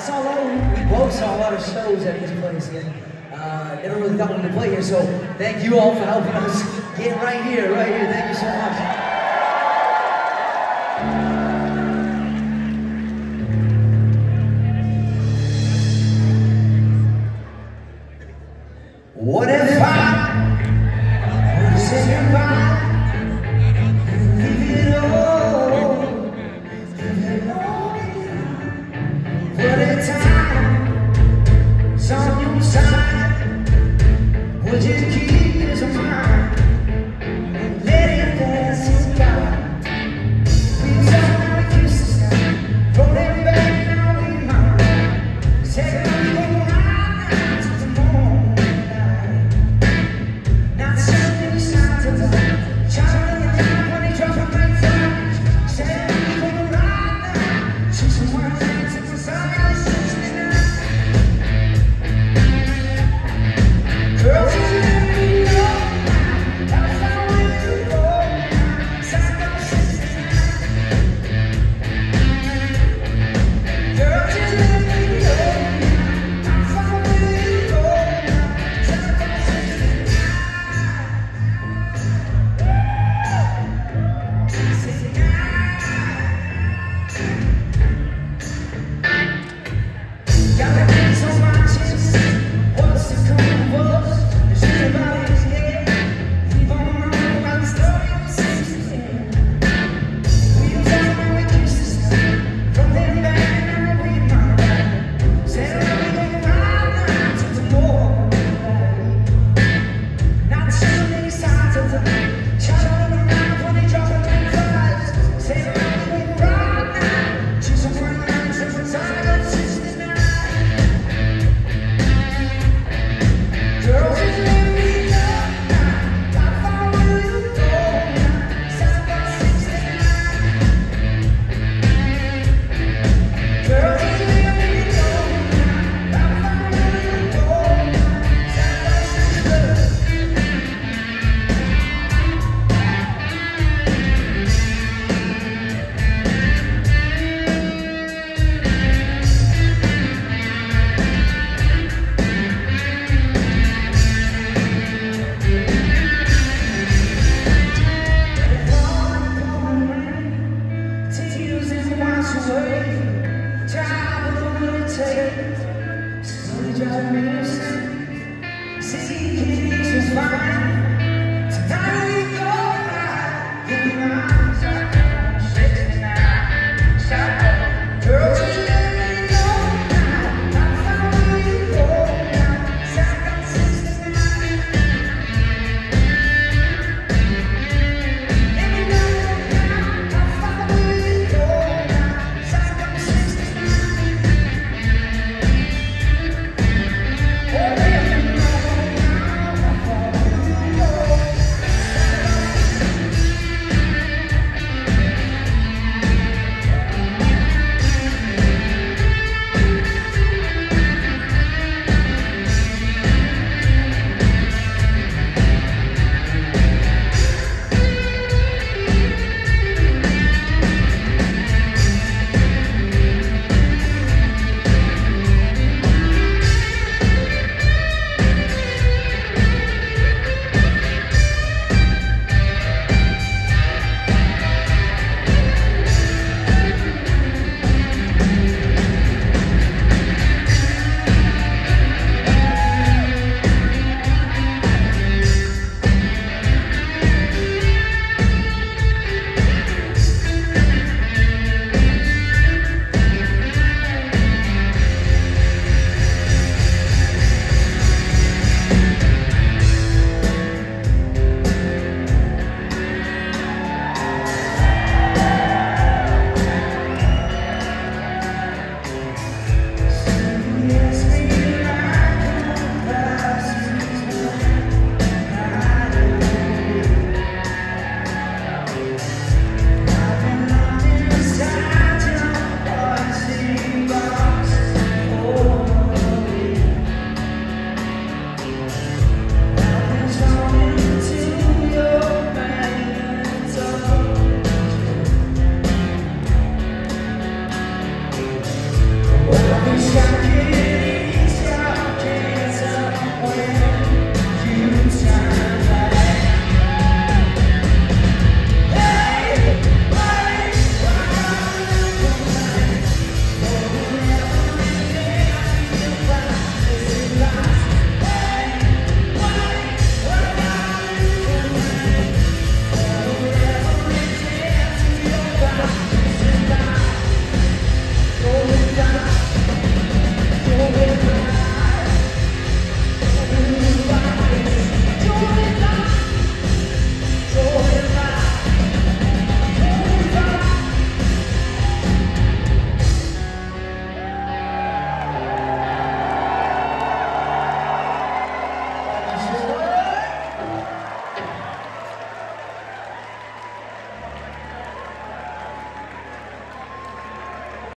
I saw a lot of, we both saw a lot of shows at this place and uh, never really got one to play here, so thank you all for helping us get right here, right here. Thank you so much. What it's time. Slowly driving me